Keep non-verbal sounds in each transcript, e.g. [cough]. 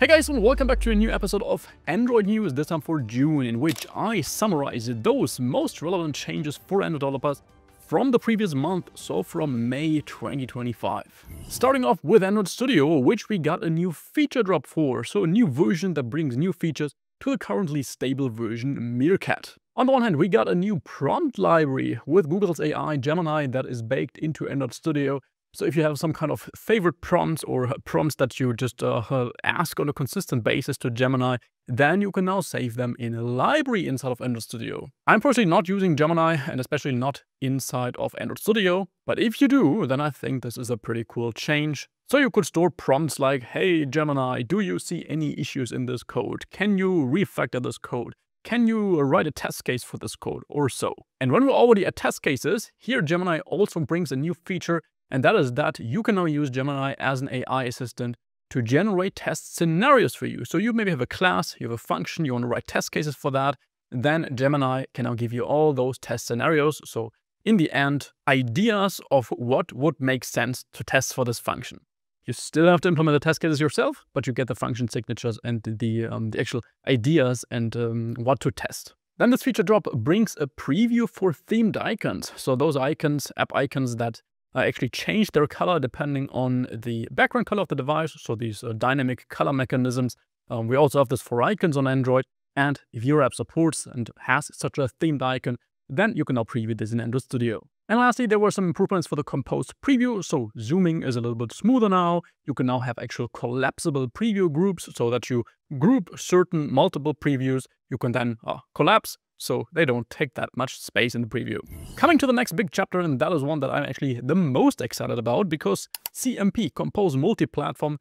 Hey guys and welcome back to a new episode of Android News, this time for June, in which I summarize those most relevant changes for Android developers from the previous month, so from May 2025. Starting off with Android Studio, which we got a new feature drop for, so a new version that brings new features to the currently stable version Meerkat. On the one hand, we got a new prompt library with Google's AI Gemini that is baked into Android Studio, so if you have some kind of favorite prompts or prompts that you just uh, ask on a consistent basis to Gemini, then you can now save them in a library inside of Android Studio. I'm personally not using Gemini and especially not inside of Android Studio, but if you do, then I think this is a pretty cool change. So you could store prompts like, hey Gemini, do you see any issues in this code? Can you refactor this code? Can you write a test case for this code or so? And when we're already at test cases, here Gemini also brings a new feature and that is that you can now use Gemini as an AI assistant to generate test scenarios for you. So you maybe have a class, you have a function, you want to write test cases for that. Then Gemini can now give you all those test scenarios. So in the end, ideas of what would make sense to test for this function. You still have to implement the test cases yourself, but you get the function signatures and the, um, the actual ideas and um, what to test. Then this feature drop brings a preview for themed icons. So those icons, app icons that actually change their color depending on the background color of the device. So these uh, dynamic color mechanisms. Um, we also have this for icons on Android. And if your app supports and has such a themed icon, then you can now preview this in Android Studio. And lastly, there were some improvements for the Compose preview. So zooming is a little bit smoother now. You can now have actual collapsible preview groups so that you group certain multiple previews. You can then uh, collapse so they don't take that much space in the preview. Coming to the next big chapter, and that is one that I'm actually the most excited about because CMP, Compose Multi-Platform,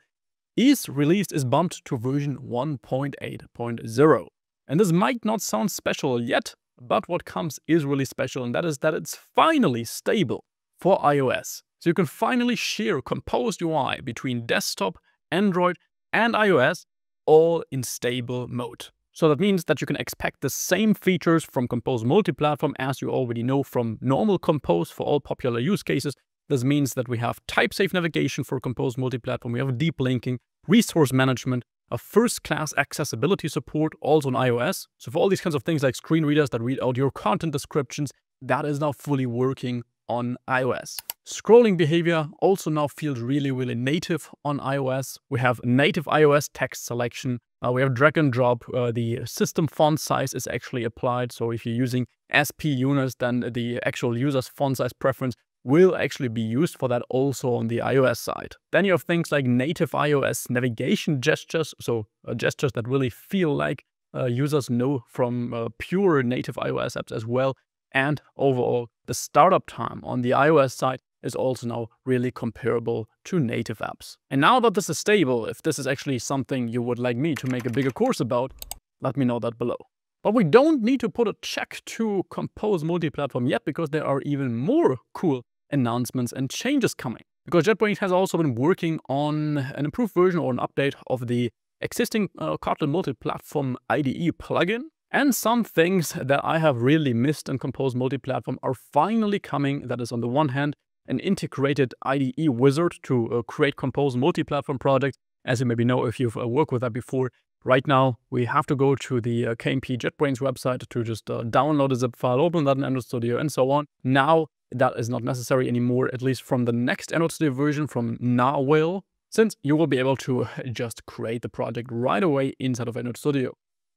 is released, is bumped to version 1.8.0. And this might not sound special yet, but what comes is really special, and that is that it's finally stable for iOS. So you can finally share Compose UI between desktop, Android, and iOS, all in stable mode. So that means that you can expect the same features from Compose multi-platform as you already know from normal Compose for all popular use cases. This means that we have type-safe navigation for Compose multi-platform, we have deep linking, resource management, a first-class accessibility support also on iOS. So for all these kinds of things like screen readers that read out your content descriptions, that is now fully working on iOS. Scrolling behavior also now feels really, really native on iOS. We have native iOS text selection. Uh, we have drag and drop. Uh, the system font size is actually applied. So if you're using SP units, then the actual user's font size preference will actually be used for that also on the iOS side. Then you have things like native iOS navigation gestures, so uh, gestures that really feel like uh, users know from uh, pure native iOS apps as well. And overall, the startup time on the iOS side is also now really comparable to native apps. And now that this is stable, if this is actually something you would like me to make a bigger course about, let me know that below. But we don't need to put a check to Compose multi-platform yet because there are even more cool announcements and changes coming. Because JetBrains has also been working on an improved version or an update of the existing uh, Kotlin multi-platform IDE plugin and some things that I have really missed in Compose multi-platform are finally coming. That is on the one hand, an integrated IDE wizard to uh, create Compose multi-platform projects. As you maybe know if you've uh, worked with that before, right now we have to go to the uh, KMP JetBrains website to just uh, download a zip file, open that in Android Studio and so on. Now that is not necessary anymore, at least from the next Android Studio version from now will, since you will be able to just create the project right away inside of Android Studio.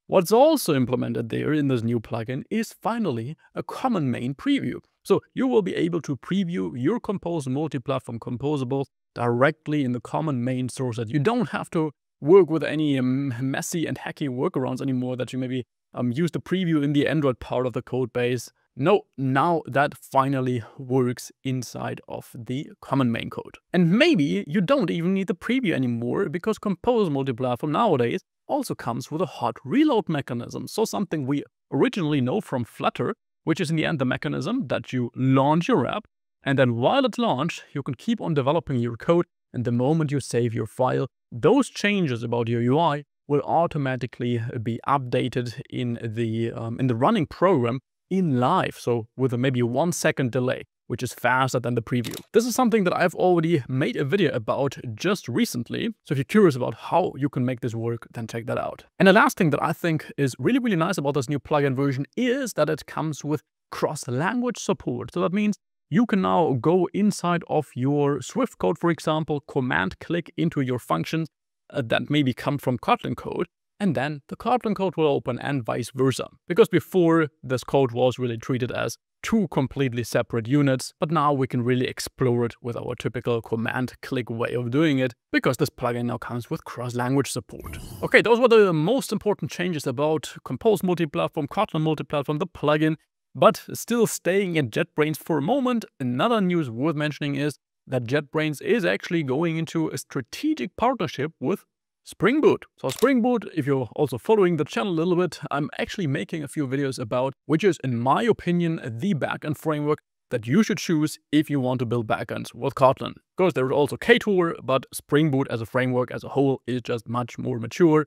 What's also implemented there in this new plugin is finally a common main preview. So you will be able to preview your Compose multi-platform composables directly in the common main source that you don't have to work with any um, messy and hacky workarounds anymore that you maybe um, use the preview in the Android part of the code base. No, now that finally works inside of the common main code. And maybe you don't even need the preview anymore because Compose multi-platform nowadays also comes with a hot reload mechanism. So something we originally know from Flutter, which is in the end the mechanism that you launch your app, and then while it's launched, you can keep on developing your code, and the moment you save your file, those changes about your UI will automatically be updated in the um, in the running program in live, so with a maybe one second delay. Which is faster than the preview. This is something that I've already made a video about just recently. So if you're curious about how you can make this work, then check that out. And the last thing that I think is really, really nice about this new plugin version is that it comes with cross-language support. So that means you can now go inside of your Swift code, for example, command click into your functions uh, that maybe come from Kotlin code, and then the Kotlin code will open and vice versa. Because before, this code was really treated as two completely separate units, but now we can really explore it with our typical command click way of doing it, because this plugin now comes with cross-language support. Okay, those were the most important changes about Compose multi-platform, Kotlin multi-platform, the plugin, but still staying in JetBrains for a moment, another news worth mentioning is that JetBrains is actually going into a strategic partnership with Spring Boot. So Spring Boot, if you're also following the channel a little bit, I'm actually making a few videos about, which is in my opinion, the backend framework that you should choose if you want to build backends with Kotlin. Of course, there is also Ktor, but Spring Boot as a framework as a whole is just much more mature.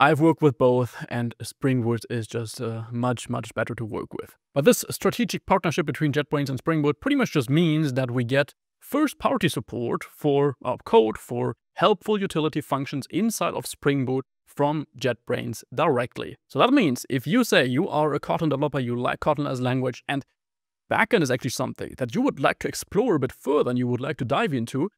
I've worked with both and Spring Boot is just uh, much, much better to work with. But this strategic partnership between JetBrains and Spring Boot pretty much just means that we get first-party support for our code for helpful utility functions inside of Spring Boot from JetBrains directly. So that means if you say you are a Kotlin developer, you like Kotlin as language, and backend is actually something that you would like to explore a bit further and you would like to dive into,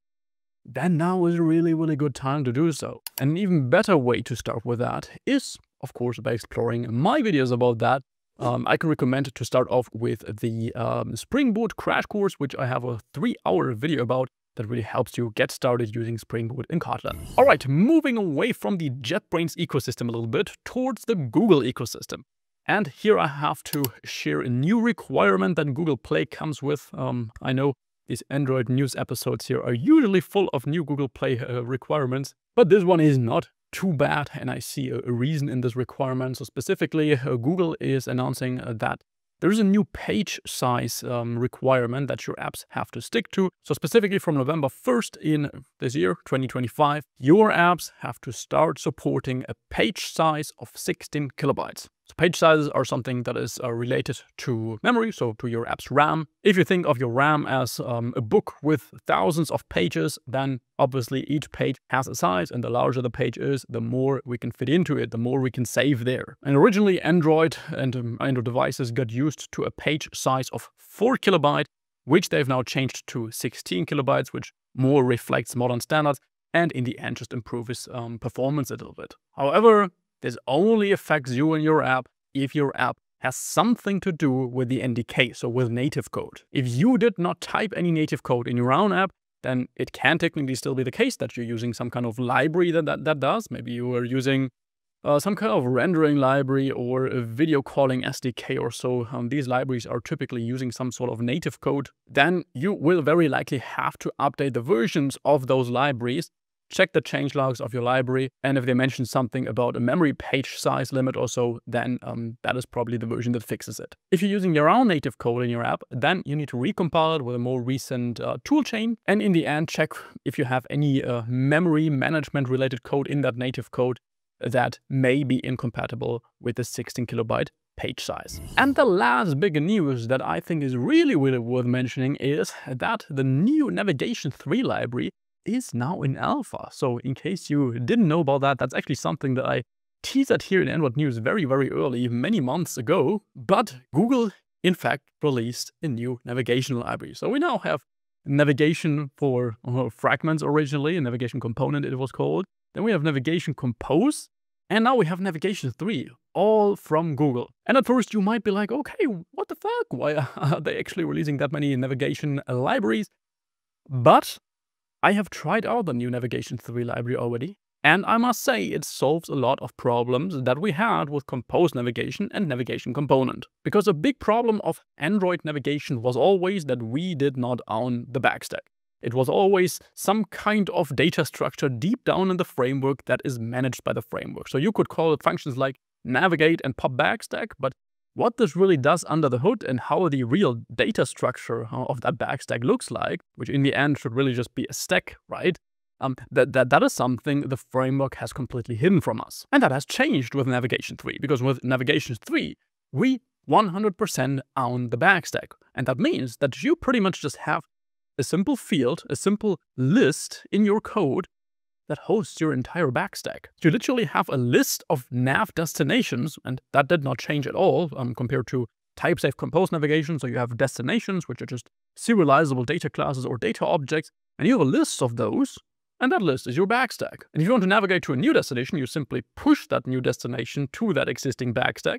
then now is a really, really good time to do so. And an even better way to start with that is, of course, by exploring my videos about that. Um, I can recommend to start off with the um, Spring Boot crash course, which I have a three-hour video about that really helps you get started using Spring Boot in Kotlin. All right, moving away from the JetBrains ecosystem a little bit towards the Google ecosystem. And here I have to share a new requirement that Google Play comes with. Um, I know these Android news episodes here are usually full of new Google Play uh, requirements, but this one is not too bad, and I see a, reason in this requirement. So specifically, uh, Google is announcing uh, that there is a new page size um, requirement that your apps have to stick to. So specifically from November 1st in this year, 2025, your apps have to start supporting a page size of 16 kilobytes. So page sizes are something that is uh, related to memory, so to your app's RAM. If you think of your RAM as um, a book with thousands of pages, then obviously each page has a size, and the larger the page is, the more we can fit into it, the more we can save there. And originally Android and um, Android devices got used to a page size of 4 kilobyte, which they've now changed to 16 kilobytes, which more reflects modern standards and in the end just improves um, performance a little bit. However, this only affects you and your app if your app has something to do with the NDK, so with native code. If you did not type any native code in your own app, then it can technically still be the case that you're using some kind of library that that, that does. Maybe you are using uh, some kind of rendering library or a video calling SDK or so. Um, these libraries are typically using some sort of native code. Then you will very likely have to update the versions of those libraries check the changelogs of your library, and if they mention something about a memory page size limit or so, then um, that is probably the version that fixes it. If you're using your own native code in your app, then you need to recompile it with a more recent uh, toolchain, and in the end, check if you have any uh, memory management related code in that native code that may be incompatible with the 16 kilobyte page size. And the last big news that I think is really, really worth mentioning is that the new Navigation 3 library is now in alpha. So in case you didn't know about that, that's actually something that I teased here in Android News very, very early, many months ago. But Google, in fact, released a new navigation library. So we now have navigation for uh, fragments originally, a navigation component it was called. Then we have navigation compose, and now we have navigation 3, all from Google. And at first you might be like, okay, what the fuck? Why [laughs] are they actually releasing that many navigation libraries? But I have tried out the new Navigation 3 library already, and I must say it solves a lot of problems that we had with Compose Navigation and Navigation Component. Because a big problem of Android navigation was always that we did not own the backstack. It was always some kind of data structure deep down in the framework that is managed by the framework. So you could call it functions like navigate and pop backstack, but what this really does under the hood and how the real data structure of that backstack looks like, which in the end should really just be a stack, right? Um, that, that, that is something the framework has completely hidden from us. And that has changed with Navigation 3, because with Navigation 3, we 100% on the backstack. And that means that you pretty much just have a simple field, a simple list in your code that hosts your entire backstack. You literally have a list of nav destinations, and that did not change at all um, compared to type-safe compose navigation. So you have destinations, which are just serializable data classes or data objects, and you have a list of those, and that list is your backstack. And if you want to navigate to a new destination, you simply push that new destination to that existing backstack,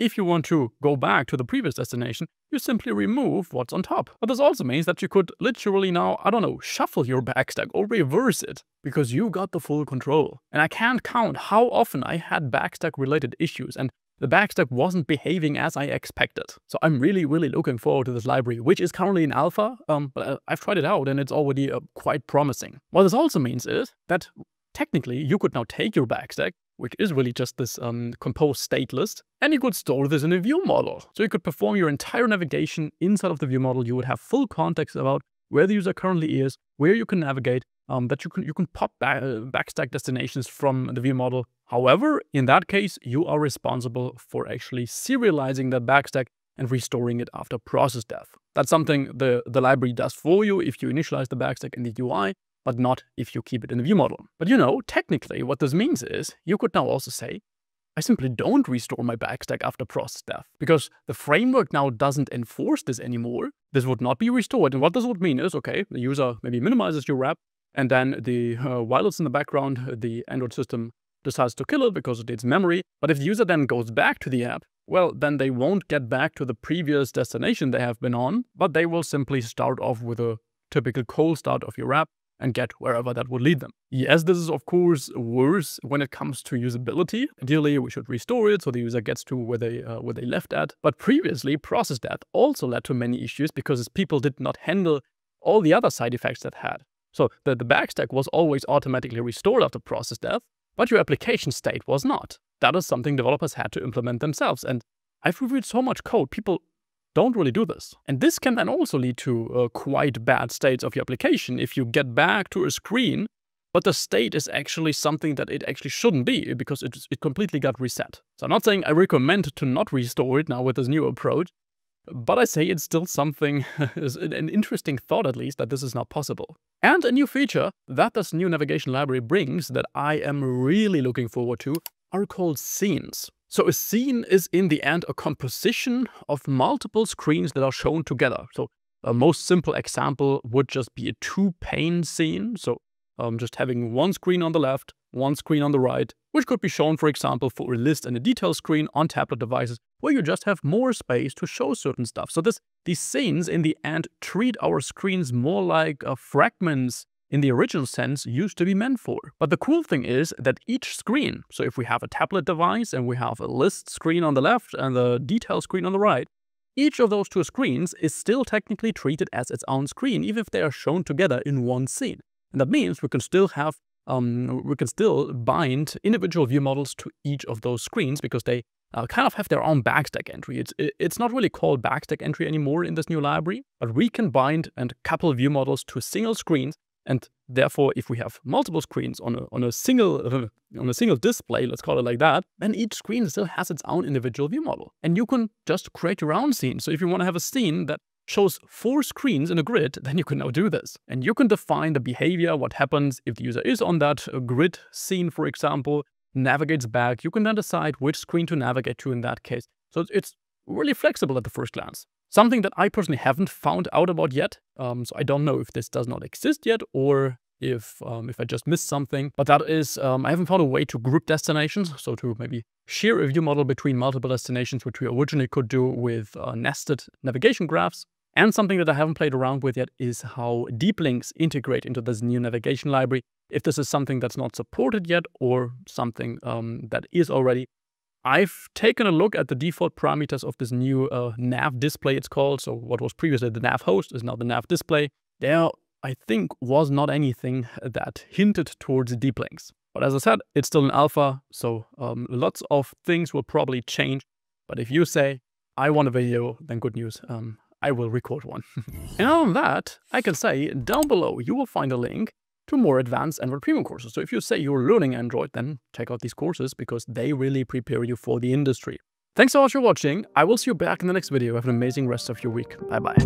if you want to go back to the previous destination, you simply remove what's on top. But this also means that you could literally now, I don't know, shuffle your backstack or reverse it because you got the full control. And I can't count how often I had backstack related issues and the backstack wasn't behaving as I expected. So I'm really, really looking forward to this library, which is currently in alpha, um, but uh, I've tried it out and it's already uh, quite promising. What this also means is that technically you could now take your backstack which is really just this um, composed state list. And you could store this in a view model. So you could perform your entire navigation inside of the view model. You would have full context about where the user currently is, where you can navigate, um, that you can you can pop back, uh, backstack destinations from the view model. However, in that case, you are responsible for actually serializing the backstack and restoring it after process death. That's something the, the library does for you if you initialize the backstack in the UI, but not if you keep it in the view model. But you know, technically what this means is you could now also say, I simply don't restore my backstack after process death because the framework now doesn't enforce this anymore. This would not be restored. And what this would mean is, okay, the user maybe minimizes your wrap and then the uh, while it's in the background, the Android system decides to kill it because it needs memory. But if the user then goes back to the app, well, then they won't get back to the previous destination they have been on, but they will simply start off with a typical cold start of your app and get wherever that would lead them. Yes, this is of course worse when it comes to usability. Ideally, we should restore it so the user gets to where they uh, where they left at. But previously, process death also led to many issues because people did not handle all the other side effects that had. So the, the backstack was always automatically restored after process death, but your application state was not. That is something developers had to implement themselves. And I've reviewed so much code, people don't really do this. And this can then also lead to uh, quite bad states of your application if you get back to a screen, but the state is actually something that it actually shouldn't be because it, it completely got reset. So I'm not saying I recommend to not restore it now with this new approach, but I say it's still something, [laughs] an interesting thought at least, that this is not possible. And a new feature that this new navigation library brings that I am really looking forward to are called scenes. So a scene is in the end a composition of multiple screens that are shown together. So a most simple example would just be a two-pane scene. So um, just having one screen on the left, one screen on the right, which could be shown, for example, for a list and a detail screen on tablet devices, where you just have more space to show certain stuff. So this, these scenes in the end treat our screens more like uh, fragments in the original sense used to be meant for. But the cool thing is that each screen, so if we have a tablet device and we have a list screen on the left and the detail screen on the right, each of those two screens is still technically treated as its own screen, even if they are shown together in one scene. And that means we can still have um, we can still bind individual view models to each of those screens because they uh, kind of have their own backstack entry. It's, it's not really called backstack entry anymore in this new library, but we can bind and couple view models to single screens and therefore, if we have multiple screens on a, on a single [laughs] on a single display, let's call it like that, then each screen still has its own individual view model. And you can just create your own scene. So if you want to have a scene that shows four screens in a grid, then you can now do this. And you can define the behavior, what happens if the user is on that uh, grid scene, for example, navigates back. You can then decide which screen to navigate to in that case. So it's really flexible at the first glance. Something that I personally haven't found out about yet, um, so I don't know if this does not exist yet or if um, if I just missed something. But that is, um, I haven't found a way to group destinations, so to maybe share a view model between multiple destinations, which we originally could do with uh, nested navigation graphs. And something that I haven't played around with yet is how deep links integrate into this new navigation library. If this is something that's not supported yet or something um, that is already I've taken a look at the default parameters of this new uh, nav display, it's called. So what was previously the nav host is now the nav display. There, I think, was not anything that hinted towards deep links. But as I said, it's still an alpha, so um, lots of things will probably change. But if you say, I want a video, then good news, um, I will record one. [laughs] and on that, I can say down below you will find a link to more advanced Android Premium courses. So if you say you're learning Android, then check out these courses because they really prepare you for the industry. Thanks so much for watching. I will see you back in the next video. Have an amazing rest of your week. Bye-bye.